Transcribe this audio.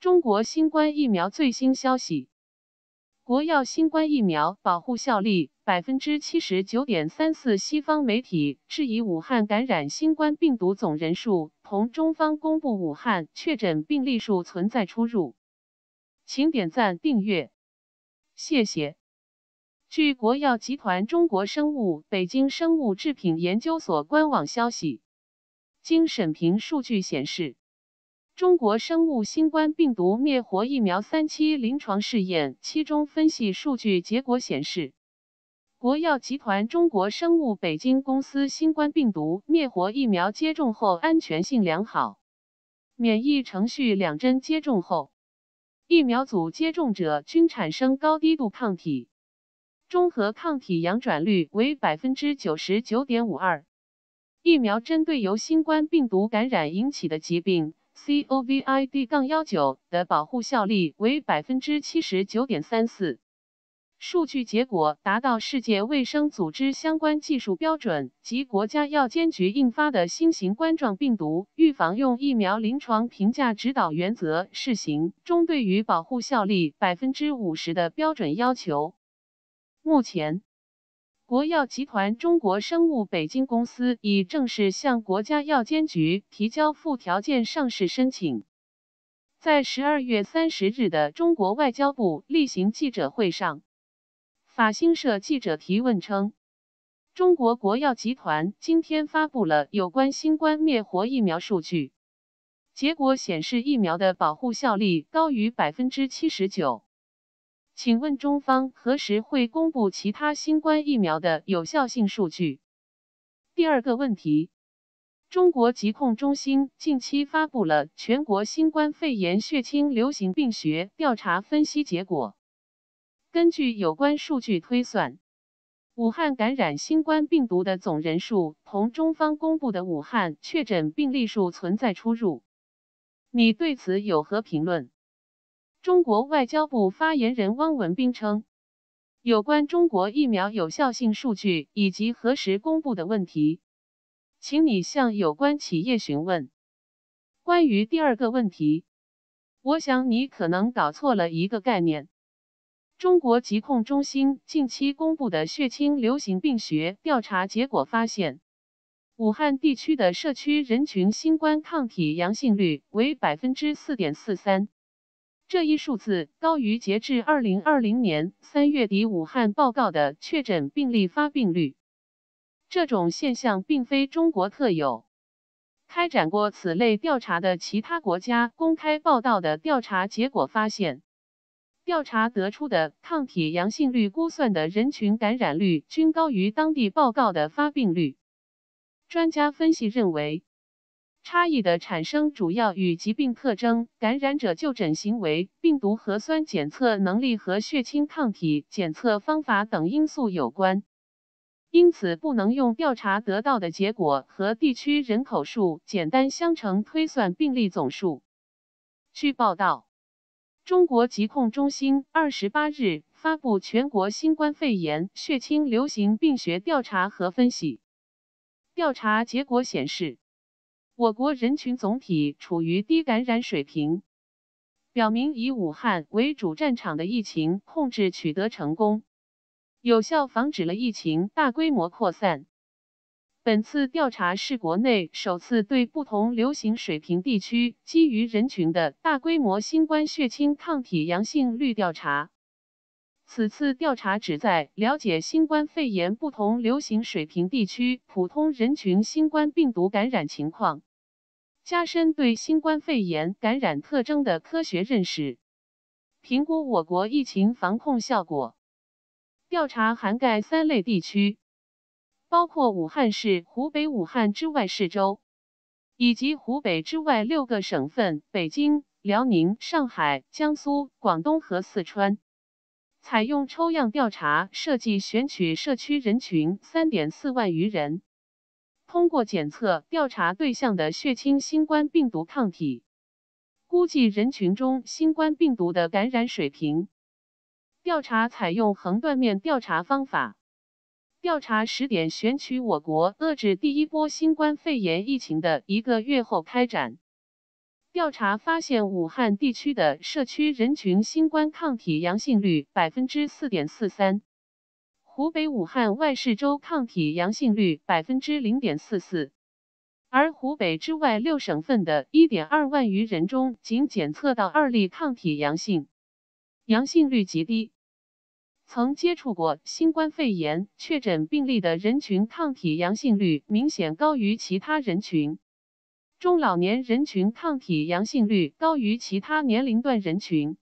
中国新冠疫苗最新消息：国药新冠疫苗保护效力百分之七十九点三四。西方媒体质疑武汉感染新冠病毒总人数同中方公布武汉确诊病例数存在出入。请点赞订阅，谢谢。据国药集团中国生物北京生物制品研究所官网消息，经审评数据显示，中国生物新冠病毒灭活疫苗三期临床试验期中分析数据结果显示，国药集团中国生物北京公司新冠病毒灭活疫苗接种后安全性良好，免疫程序两针接种后，疫苗组接种者均产生高低度抗体。中和抗体阳转率为百分之九十九点五二，疫苗针对由新冠病毒感染引起的疾病 （COVID-19 杠幺九）的保护效力为百分之七十九点三四。数据结果达到世界卫生组织相关技术标准及国家药监局印发的新型冠状病毒预防用疫苗临床评价指导原则试行中对于保护效力百分之五十的标准要求。目前，国药集团中国生物北京公司已正式向国家药监局提交附条件上市申请。在十二月三十日的中国外交部例行记者会上，法新社记者提问称，中国国药集团今天发布了有关新冠灭活疫苗数据，结果显示疫苗的保护效力高于百分之七十九。请问中方何时会公布其他新冠疫苗的有效性数据？第二个问题，中国疾控中心近期发布了全国新冠肺炎血清流行病学调查分析结果。根据有关数据推算，武汉感染新冠病毒的总人数同中方公布的武汉确诊病例数存在出入。你对此有何评论？中国外交部发言人汪文斌称，有关中国疫苗有效性数据以及何时公布的问题，请你向有关企业询问。关于第二个问题，我想你可能搞错了一个概念。中国疾控中心近期公布的血清流行病学调查结果发现，武汉地区的社区人群新冠抗体阳性率为百分之四点四三。这一数字高于截至二零二零年三月底武汉报告的确诊病例发病率。这种现象并非中国特有，开展过此类调查的其他国家公开报道的调查结果发现，调查得出的抗体阳性率估算的人群感染率均高于当地报告的发病率。专家分析认为。差异的产生主要与疾病特征、感染者就诊行为、病毒核酸检测能力和血清抗体检测方法等因素有关，因此不能用调查得到的结果和地区人口数简单相乘推算病例总数。据报道，中国疾控中心二十八日发布全国新冠肺炎血清流行病学调查和分析，调查结果显示。我国人群总体处于低感染水平，表明以武汉为主战场的疫情控制取得成功，有效防止了疫情大规模扩散。本次调查是国内首次对不同流行水平地区基于人群的大规模新冠血清抗体阳性率调查。此次调查旨在了解新冠肺炎不同流行水平地区普通人群新冠病毒感染情况。加深对新冠肺炎感染特征的科学认识，评估我国疫情防控效果。调查涵盖三类地区，包括武汉市、湖北武汉之外市州，以及湖北之外六个省份：北京、辽宁、上海、江苏、广东和四川。采用抽样调查，设计选取社区人群三点四万余人。通过检测调查对象的血清新冠病毒抗体，估计人群中新冠病毒的感染水平。调查采用横断面调查方法，调查时点选取我国遏制第一波新冠肺炎疫情的一个月后开展。调查发现，武汉地区的社区人群新冠抗体阳性率百分之四点四三，湖北武汉外市州抗体阳性率百分之零点四四，而湖北之外六省份的一点二万余人中，仅检测到二例抗体阳性，阳性率极低。曾接触过新冠肺炎确诊病例的人群抗体阳性率明显高于其他人群，中老年人群抗体阳性率高于其他年龄段人群。